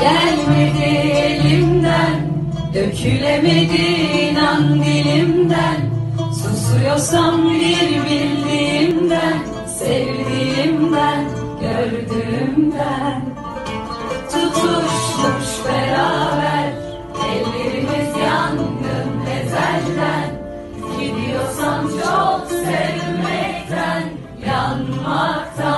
gelmedi elimden Dökülemedi inan dilimden. Susuyorsam bir bildiğimden Sevdiğimden, gördüğümden. Tutuşmuş beraber Ellerimiz yangın ezelden Gidiyorsam çok sevmekten Yanmaktan